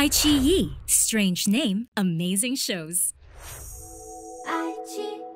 iQIYI. Strange name, amazing shows. iQIYI.